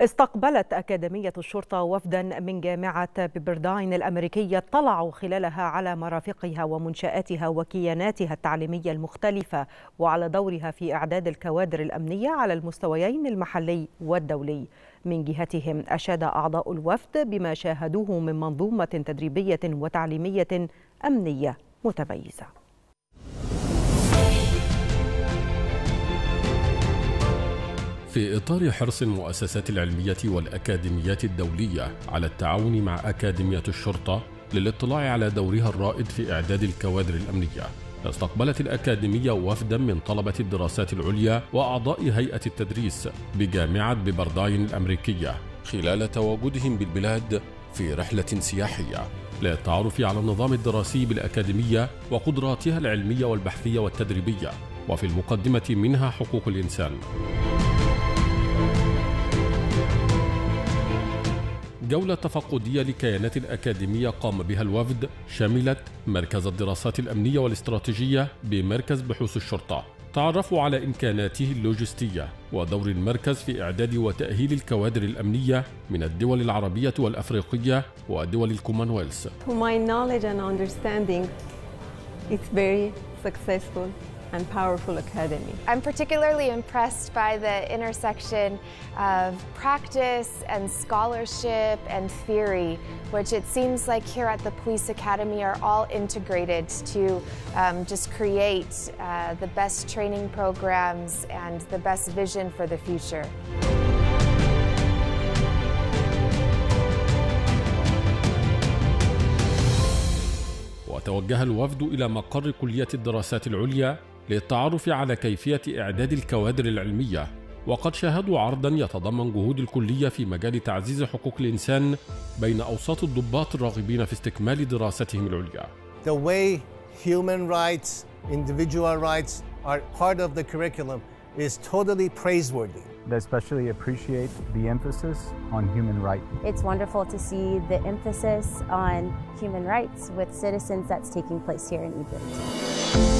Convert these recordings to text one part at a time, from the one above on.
استقبلت أكاديمية الشرطة وفدا من جامعة بيبرداين الأمريكية اطلعوا خلالها على مرافقها ومنشآتها وكياناتها التعليمية المختلفة وعلى دورها في إعداد الكوادر الأمنية على المستويين المحلي والدولي. من جهتهم أشاد أعضاء الوفد بما شاهدوه من منظومة تدريبية وتعليمية أمنية متميزة. في إطار حرص المؤسسات العلمية والأكاديميات الدولية على التعاون مع أكاديمية الشرطة للاطلاع على دورها الرائد في إعداد الكوادر الأمنية. استقبلت الأكاديمية وفدا من طلبة الدراسات العليا وأعضاء هيئة التدريس بجامعة ببرداين الأمريكية خلال تواجدهم بالبلاد في رحلة سياحية للتعرف على النظام الدراسي بالأكاديمية وقدراتها العلمية والبحثية والتدريبية وفي المقدمة منها حقوق الإنسان. جولة تفقدية لكيانات الأكاديمية قام بها الوفد شملت مركز الدراسات الأمنية والاستراتيجية بمركز بحوث الشرطة تعرفوا على إمكاناته اللوجستية ودور المركز في إعداد وتأهيل الكوادر الأمنية من الدول العربية والأفريقية ودول الكومنولث. To my knowledge and understanding, it's very successful and powerful academy. I'm particularly impressed by the intersection of practice and scholarship and theory, which it seems like here at the Police Academy are all integrated to um, just create uh, the best training programs and the best vision for the future. وتوجه الوفد إلى مقر كلية الدراسات العليا للتعرف على كيفية إعداد الكوادر العلمية وقد شاهدوا عرضا يتضمن جهود الكلية في مجال تعزيز حقوق الإنسان بين أوساط الضباط الراغبين في استكمال دراستهم العليا. The way human rights, individual rights are part of the curriculum is totally praiseworthy. They especially appreciate the emphasis on human rights. It's wonderful to see the emphasis on human rights with citizens that's taking place here in Egypt.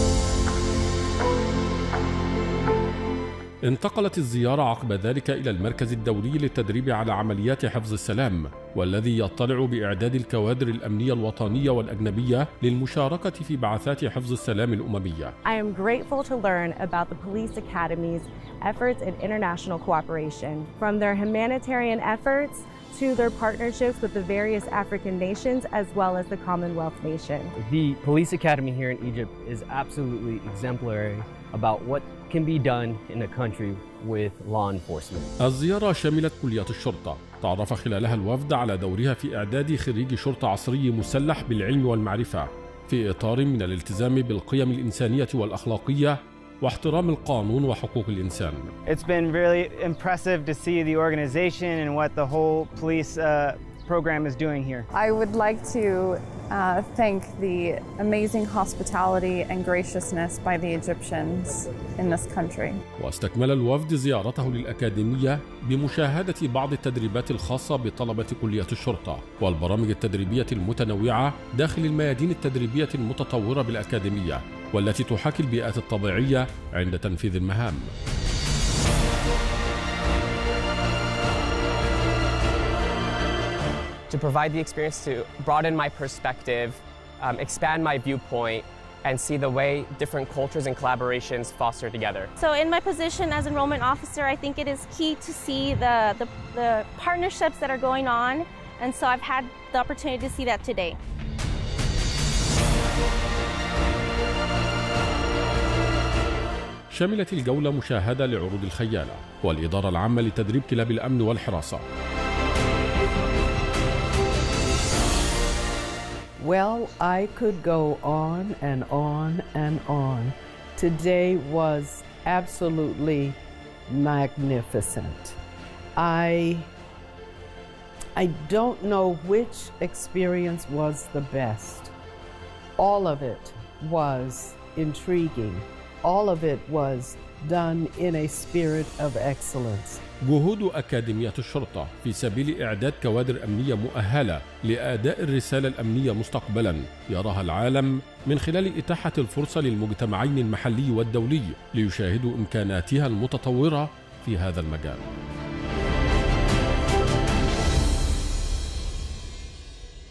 انتقلت الزيارة عقب ذلك إلى المركز الدولي للتدريب على عمليات حفظ السلام والذي يطلع بإعداد الكوادر الأمنية الوطنية والأجنبية للمشاركة في بعثات حفظ السلام الأممية. I am grateful to learn about the Police Academy's efforts in international cooperation, from their humanitarian efforts to their partnerships with the various African nations as well as the Commonwealth nation. The Police Academy here in Egypt is absolutely exemplary about what can be done in a country with law enforcement. الزيارة شملت كلية الشرطة تعرف خلالها الوفد على دورها في إعداد خريج شرطة عصري مسلح بالعلم والمعرفة في إطار من الالتزام بالقيم الإنسانية والأخلاقية واحترام القانون وحقوق الإنسان. It's been really impressive to see the organization and what the whole police uh, program is doing here. I would like to uh, thank the amazing hospitality and graciousness by the Egyptians in this country. واستكمل الوفد زيارته للأكاديمية بمشاهدة بعض التدريبات الخاصة بطلبة كلية الشرطة والبرامج التدريبية المتنوعة داخل الميادين التدريبية المتطورة بالأكاديمية والتي تحاكي البيئات الطبيعية عند تنفيذ المهام. to provide the experience to broaden my perspective, um, expand my viewpoint, and see the way different cultures and collaborations foster together. So in my position as enrollment officer, I think it is key to see the, the, the partnerships that are going on, and so I've had the opportunity to see that today. شملت الجولة مشاهدة لعروض الخيالة والإدارة العامة لتدريب كلاب الأمن والحراسة Well, I could go on and on and on. Today was absolutely magnificent. I I don't know which experience was the best. All of it was intriguing. All of it was done in a spirit of excellence. جهود أكاديمية الشرطة في سبيل إعداد كوادر أمنية مؤهلة لأداء الرسالة الأمنية مستقبلا يراها العالم من خلال إتاحة الفرصة للمجتمعين المحلي والدولي ليشاهدوا إمكاناتها المتطورة في هذا المجال.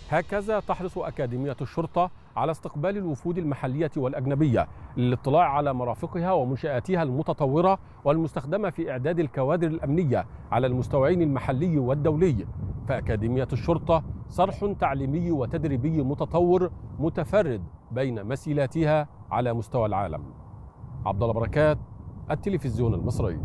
هكذا تحرص أكاديمية الشرطة على استقبال الوفود المحلية والأجنبية للاطلاع على مرافقها ومنشآتها المتطورة والمستخدمة في إعداد الكوادر الأمنية على المستويين المحلي والدولي. فأكاديمية الشرطة صرح تعليمي وتدريبي متطور متفرد بين مسيلاتها على مستوى العالم. عبد الله بركات التلفزيون المصري.